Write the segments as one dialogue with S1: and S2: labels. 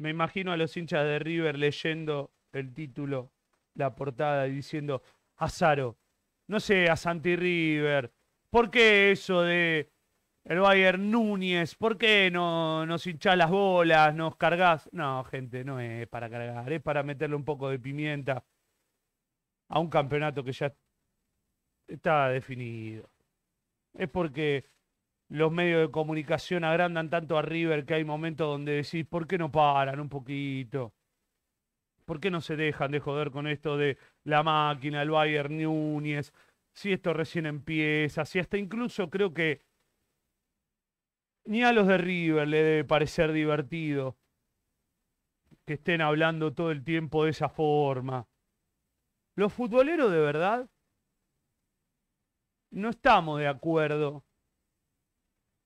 S1: me imagino a los hinchas de River leyendo el título, la portada y diciendo, Azaro, no sé, a Santi River, ¿por qué eso de el Bayern Núñez, ¿por qué no nos hinchás las bolas, nos cargas? No, gente, no es para cargar, es para meterle un poco de pimienta a un campeonato que ya está definido. Es porque los medios de comunicación agrandan tanto a River que hay momentos donde decís, ¿por qué no paran un poquito? ¿Por qué no se dejan de joder con esto de la máquina, el Bayern Núñez? Si esto recién empieza, si hasta incluso creo que ni a los de River le debe parecer divertido que estén hablando todo el tiempo de esa forma. Los futboleros de verdad no estamos de acuerdo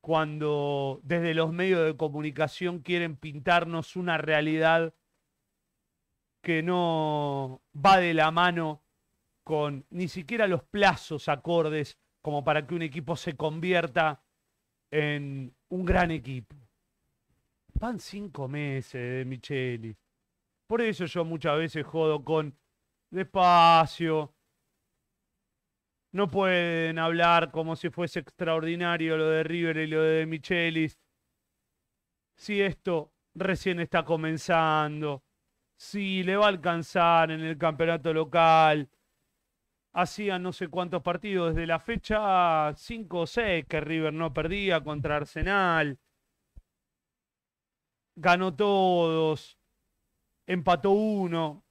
S1: cuando desde los medios de comunicación quieren pintarnos una realidad que no va de la mano con ni siquiera los plazos acordes como para que un equipo se convierta en un gran equipo. Van cinco meses de Micheli. Por eso yo muchas veces jodo con despacio, no pueden hablar como si fuese extraordinario lo de River y lo de Michelis. Si esto recién está comenzando, si le va a alcanzar en el campeonato local. Hacían no sé cuántos partidos desde la fecha 5 o 6 que River no perdía contra Arsenal. Ganó todos. Empató uno.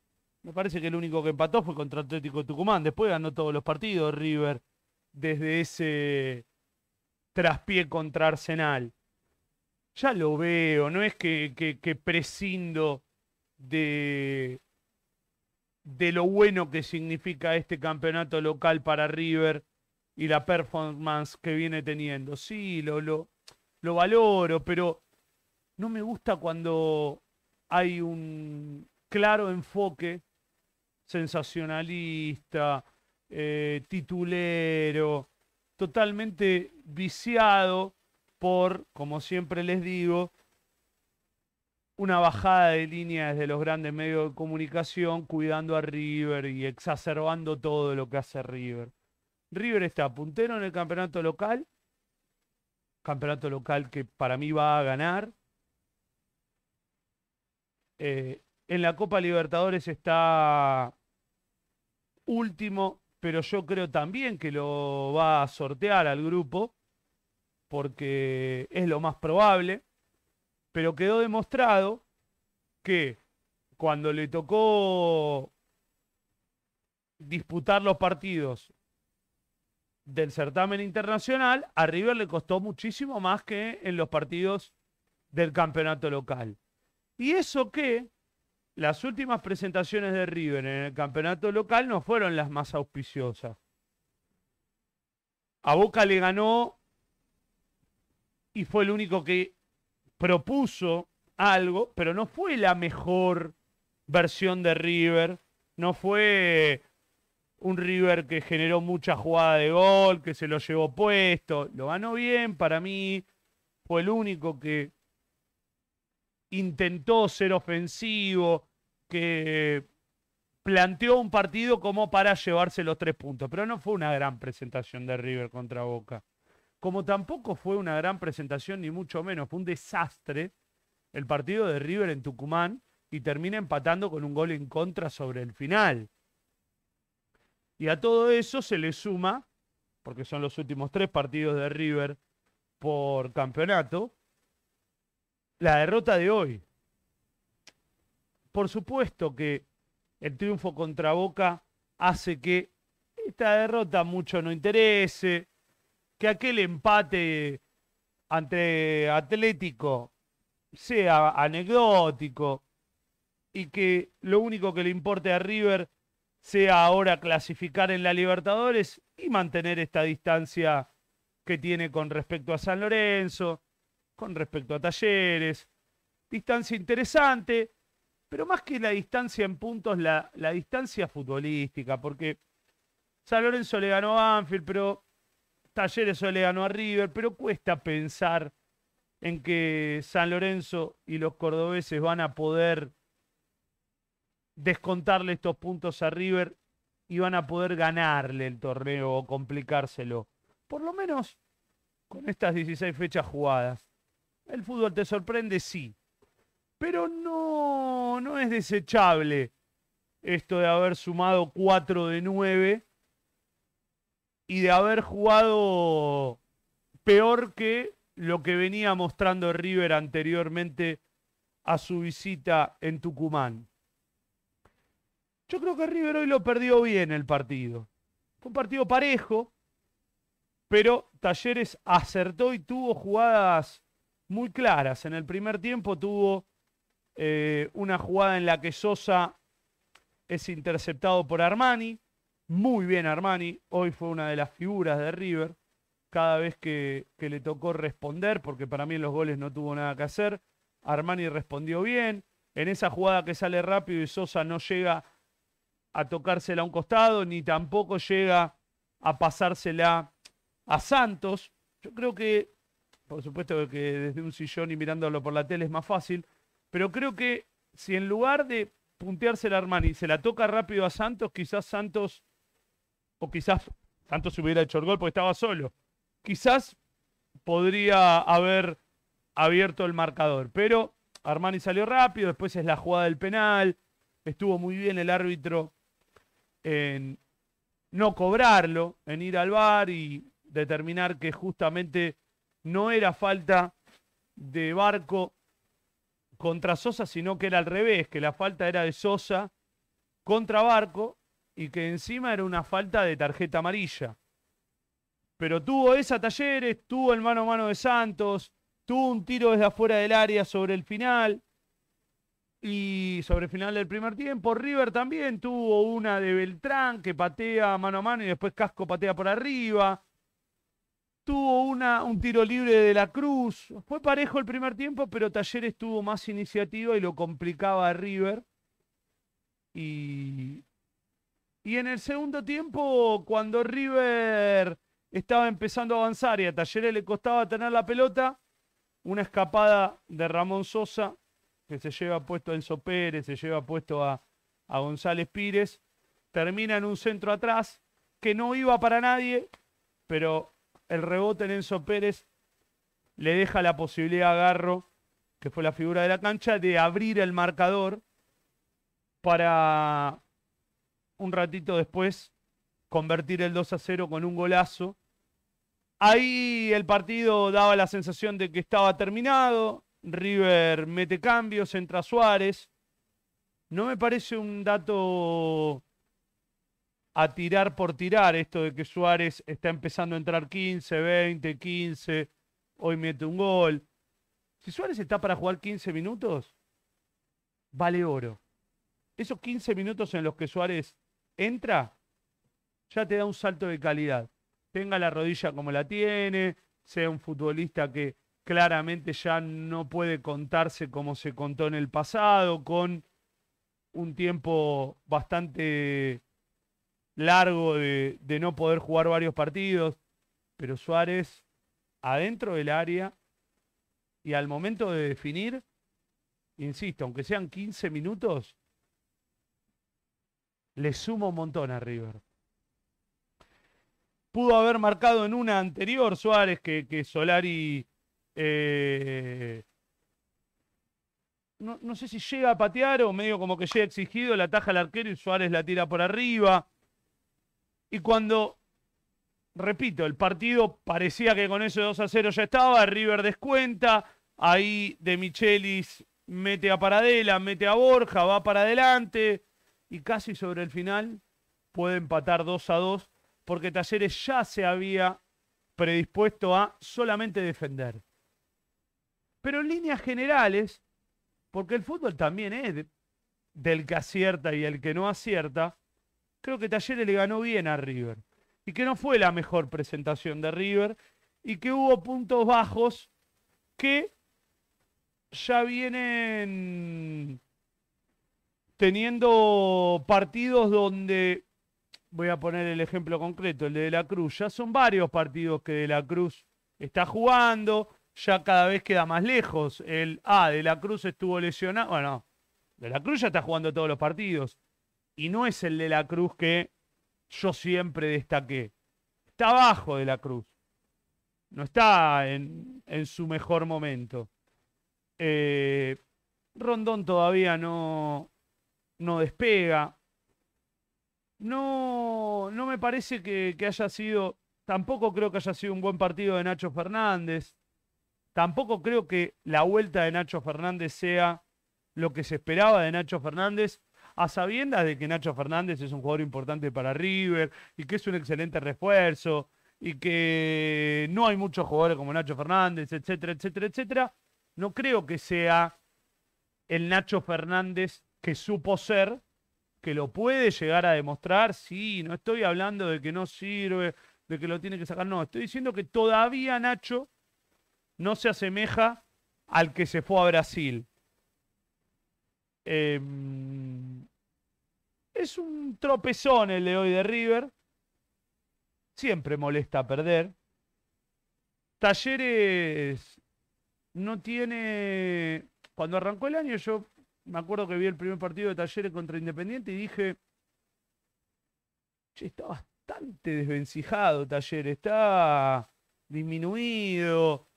S1: Me parece que el único que empató fue contra Atlético Tucumán. Después ganó todos los partidos River desde ese traspié contra Arsenal. Ya lo veo, no es que, que, prescindo de, de lo bueno que significa este campeonato local para River y la performance que viene teniendo. Sí, lo, lo, lo valoro, pero no me gusta cuando hay un claro enfoque sensacionalista, eh, titulero, totalmente viciado por, como siempre les digo, una bajada de línea desde los grandes medios de comunicación, cuidando a River y exacerbando todo lo que hace River. River está puntero en el campeonato local, campeonato local que para mí va a ganar. Eh, en la Copa Libertadores está último, pero yo creo también que lo va a sortear al grupo, porque es lo más probable, pero quedó demostrado que cuando le tocó disputar los partidos del certamen internacional, a River le costó muchísimo más que en los partidos del campeonato local. Y eso que las últimas presentaciones de River en el campeonato local no fueron las más auspiciosas. A Boca le ganó y fue el único que propuso algo, pero no fue la mejor versión de River. No fue un River que generó mucha jugada de gol, que se lo llevó puesto. Lo ganó bien para mí. Fue el único que intentó ser ofensivo, que planteó un partido como para llevarse los tres puntos, pero no fue una gran presentación de River contra Boca. Como tampoco fue una gran presentación, ni mucho menos, fue un desastre el partido de River en Tucumán y termina empatando con un gol en contra sobre el final. Y a todo eso se le suma, porque son los últimos tres partidos de River por campeonato, la derrota de hoy. Por supuesto que el triunfo contra Boca hace que esta derrota mucho no interese, que aquel empate ante Atlético sea anecdótico y que lo único que le importe a River sea ahora clasificar en la Libertadores y mantener esta distancia que tiene con respecto a San Lorenzo, con respecto a Talleres. Distancia interesante, pero más que la distancia en puntos, la, distancia futbolística, porque San Lorenzo le ganó a Anfield, pero Talleres le ganó a River, pero cuesta pensar en que San Lorenzo y los cordobeses van a poder descontarle estos puntos a River y van a poder ganarle el torneo o complicárselo. Por lo menos con estas 16 fechas jugadas. El fútbol te sorprende, sí. Pero no, no es desechable esto de haber sumado 4 de 9 y de haber jugado peor que lo que venía mostrando River anteriormente a su visita en Tucumán. Yo creo que River hoy lo perdió bien el partido. Fue un partido parejo, pero Talleres acertó y tuvo jugadas muy claras. En el primer tiempo tuvo eh, una jugada en la que Sosa es interceptado por Armani. Muy bien Armani. Hoy fue una de las figuras de River. Cada vez que, que le tocó responder, porque para mí en los goles no tuvo nada que hacer, Armani respondió bien. En esa jugada que sale rápido y Sosa no llega a tocársela a un costado, ni tampoco llega a pasársela a Santos. Yo creo que, por supuesto que desde un sillón y mirándolo por la tele es más fácil, pero creo que si en lugar de puntearse el Armani se la toca rápido a Santos, quizás Santos, o quizás Santos hubiera hecho el gol porque estaba solo. Quizás podría haber abierto el marcador, pero Armani salió rápido, después es la jugada del penal, estuvo muy bien el árbitro en no cobrarlo, en ir al bar y determinar que justamente no era falta de Barco contra Sosa, sino que era al revés, que la falta era de Sosa contra Barco y que encima era una falta de tarjeta amarilla. Pero tuvo esa Talleres, tuvo el mano a mano de Santos, tuvo un tiro desde afuera del área sobre el final y sobre el final del primer tiempo. River también tuvo una de Beltrán que patea mano a mano y después Casco patea por arriba. Tuvo una, un tiro libre de la Cruz. Fue parejo el primer tiempo, pero Talleres tuvo más iniciativa y lo complicaba a River. Y, y en el segundo tiempo, cuando River estaba empezando a avanzar y a Talleres le costaba tener la pelota, una escapada de Ramón Sosa que se lleva puesto a Enzo Pérez, se lleva puesto a, a González Pires, termina en un centro atrás que no iba para nadie, pero el rebote en Enzo Pérez le deja la posibilidad a Garro, que fue la figura de la cancha, de abrir el marcador para un ratito después convertir el 2 a 0 con un golazo. Ahí el partido daba la sensación de que estaba terminado, River mete cambios, entra Suárez. No me parece un dato a tirar por tirar esto de que Suárez está empezando a entrar 15, 20, 15, hoy mete un gol. Si Suárez está para jugar 15 minutos, vale oro. Esos 15 minutos en los que Suárez entra, ya te da un salto de calidad. Tenga la rodilla como la tiene, sea un futbolista que claramente ya no puede contarse como se contó en el pasado, con un tiempo bastante largo de, no poder jugar varios partidos, pero Suárez adentro del área y al momento de definir, insisto, aunque sean 15 minutos, le suma un montón a River. Pudo haber marcado en una anterior Suárez que, Solari eh, no, sé si llega a patear o medio como que llega exigido, la taja al arquero y Suárez la tira por arriba. Y cuando, repito, el partido parecía que con ese 2 a 0 ya estaba, River descuenta, ahí de Michelis mete a Paradela, mete a Borja, va para adelante y casi sobre el final puede empatar 2 a 2 porque Talleres ya se había predispuesto a solamente defender. Pero en líneas generales, porque el fútbol también es del que acierta y el que no acierta, creo que Talleres le ganó bien a River. Y que no fue la mejor presentación de River y que hubo puntos bajos que ya vienen teniendo partidos donde, voy a poner el ejemplo concreto, el de De la Cruz, ya son varios partidos que De la Cruz está jugando, ya cada vez queda más lejos. El A de la Cruz estuvo lesionado. Bueno, de la Cruz ya está jugando todos los partidos. Y no es el de la Cruz que yo siempre destaqué. Está abajo de la Cruz. No está en, su mejor momento. Eh, Rondón todavía no, no despega. No, no me parece que, que haya sido. Tampoco creo que haya sido un buen partido de Nacho Fernández. Tampoco creo que la vuelta de Nacho Fernández sea lo que se esperaba de Nacho Fernández, a sabiendas de que Nacho Fernández es un jugador importante para River y que es un excelente refuerzo y que no hay muchos jugadores como Nacho Fernández, etcétera, etcétera, etcétera. No creo que sea el Nacho Fernández que supo ser, que lo puede llegar a demostrar. Sí, no estoy hablando de que no sirve, de que lo tiene que sacar, no, estoy diciendo que todavía Nacho no se asemeja al que se fue a Brasil. Em, es un tropezón el de hoy de River. Siempre molesta perder. Talleres no tiene... Cuando arrancó el año yo me acuerdo que vi el primer partido de Talleres contra Independiente y dije, che, está bastante desvencijado Talleres, está disminuido,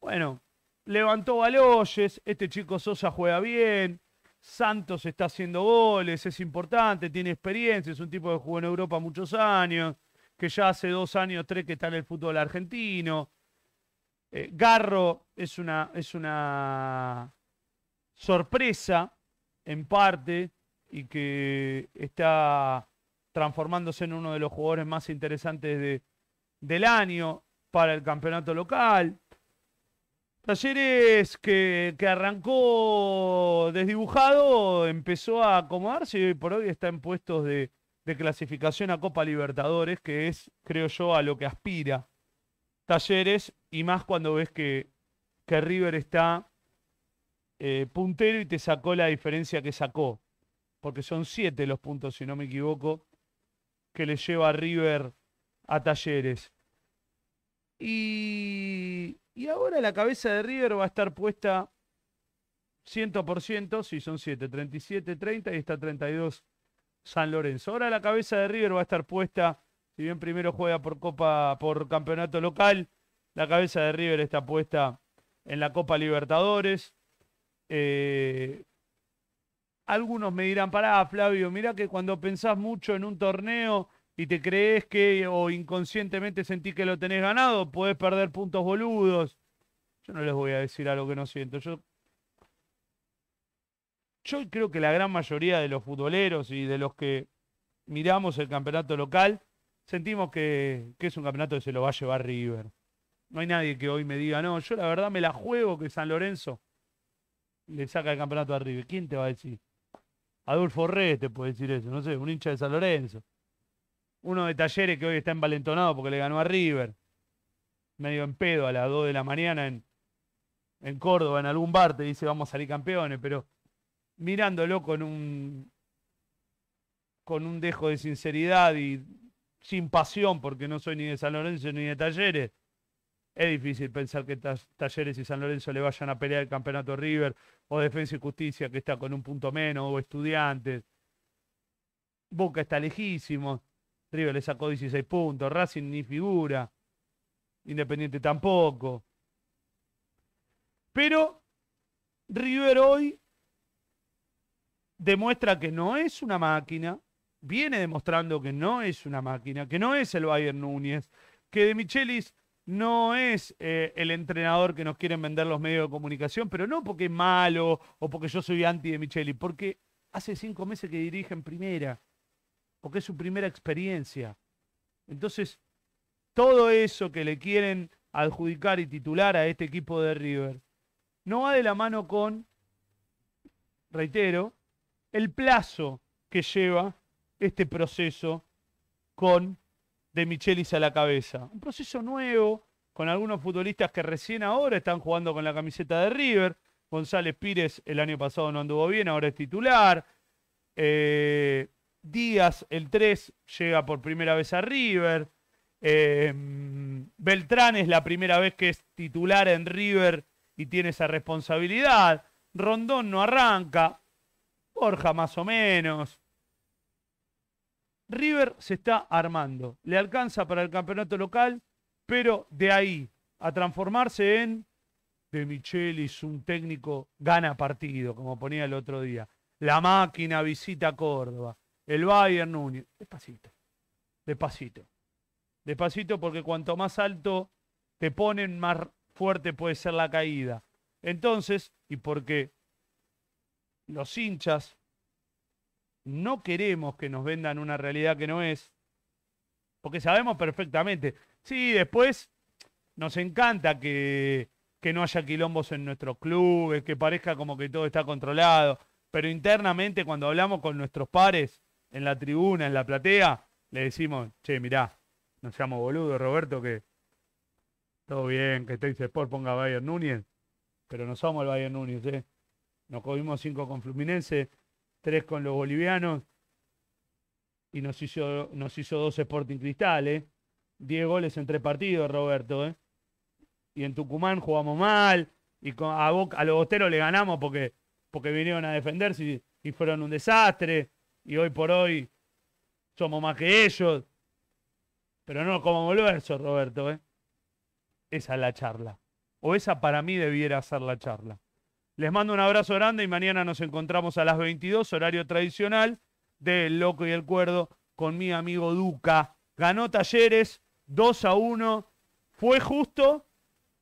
S1: bueno, levantó Baloyes, este chico Sosa juega bien, Santos está haciendo goles, es importante, tiene experiencia, es un tipo que jugó en Europa muchos años, que ya hace dos años, tres que está en el fútbol argentino. Eh, Garro es una, es una sorpresa en parte y que está transformándose en uno de los jugadores más interesantes del año para el campeonato local. Talleres que, que, arrancó desdibujado, empezó a acomodarse y hoy por hoy está en puestos de, clasificación a Copa Libertadores, que es, creo yo, a lo que aspira Talleres, y más cuando ves que, que River está eh, puntero y te sacó la diferencia que sacó, porque son siete los puntos, si no me equivoco, que le lleva a River a Talleres. Y y ahora la cabeza de River va a estar puesta 100%, si son 7, 37, 30 y está 32 San Lorenzo. Ahora la cabeza de River va a estar puesta, si bien primero juega por Copa, por campeonato local, la cabeza de River está puesta en la Copa Libertadores. Eh, algunos me dirán, pará, Flavio, mira que cuando pensás mucho en un torneo y te crees que o inconscientemente sentís que lo tenés ganado, podés perder puntos boludos. Yo no les voy a decir algo que no siento. Yo, creo que la gran mayoría de los futboleros y de los que miramos el campeonato local, sentimos que, que es un campeonato que se lo va a llevar River. No hay nadie que hoy me diga, no, yo la verdad me la juego que San Lorenzo le saca el campeonato a River. ¿Quién te va a decir? Adolfo Reyes te puede decir eso, no sé, un hincha de San Lorenzo. Uno de Talleres que hoy está envalentonado porque le ganó a River. Medio en pedo a las 2 de la mañana en, en Córdoba, en algún bar, te dice vamos a salir campeones, pero mirándolo con un con un dejo de sinceridad y sin pasión, porque no soy ni de San Lorenzo ni de Talleres, es difícil pensar que Talleres y San Lorenzo le vayan a pelear el campeonato River, o Defensa y Justicia, que está con un punto menos, o Estudiantes. Boca está lejísimo. River le sacó 16 puntos, Racing ni figura, Independiente tampoco. Pero River hoy demuestra que no es una máquina, viene demostrando que no es una máquina, que no es el Bayern Núñez, que de Michelis no es eh, el entrenador que nos quieren vender los medios de comunicación, pero no porque es malo o porque yo soy anti de Michelis, porque hace cinco meses que dirige en primera porque es su primera experiencia. Entonces, todo eso que le quieren adjudicar y titular a este equipo de River, no va de la mano con, reitero, el plazo que lleva este proceso con De Michelis a la cabeza. Un proceso nuevo, con algunos futbolistas que recién ahora están jugando con la camiseta de River. González Pires el año pasado no anduvo bien, ahora es titular. Eh, Díaz, el 3, llega por primera vez a River. Em, Beltrán es la primera vez que es titular en River y tiene esa responsabilidad. Rondón no arranca. Borja más o menos. River se está armando. Le alcanza para el campeonato local, pero de ahí a transformarse en de Michelis, un técnico gana partido, como ponía el otro día. La máquina visita Córdoba. El Bayern Núñez. Despacito. Despacito. Despacito porque cuanto más alto te ponen, más fuerte puede ser la caída. Entonces, y porque los hinchas no queremos que nos vendan una realidad que no es, porque sabemos perfectamente. Sí, después nos encanta que, que no haya quilombos en nuestros clubes, que parezca como que todo está controlado, pero internamente cuando hablamos con nuestros pares en la tribuna, en la platea, le decimos, che, mirá, no seamos boludos, Roberto, que todo bien, que Teis Sport ponga Bayern Núñez, pero no somos el Bayern Núñez, ¿eh? Nos comimos cinco con Fluminense, tres con los bolivianos y nos hizo, nos hizo dos Sporting Cristal, ¿eh? Diez goles en tres partidos, Roberto, ¿eh? Y en Tucumán jugamos mal y a, a los bosteros le ganamos porque, porque vinieron a defenderse y, fueron un desastre y hoy por hoy somos más que ellos. Pero no como volver eso, Roberto, ¿eh? Esa es la charla. O esa para mí debiera ser la charla. Les mando un abrazo grande y mañana nos encontramos a las 22, horario tradicional del Loco y el Cuerdo con mi amigo Duca. Ganó Talleres 2 a 1. Fue justo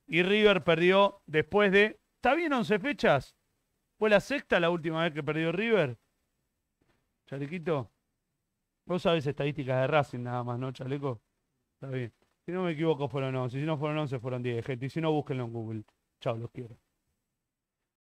S1: y River perdió después de... ¿Está bien 11 fechas? ¿Fue la sexta la última vez que perdió River? Chalequito. Vos sabés estadísticas de Racing nada más, ¿no, Chaleco? Está bien. Si no me equivoco, fueron 11. Si no fueron 11, fueron 10, gente. Y si no, búsquenlo en Google. Chao, los quiero.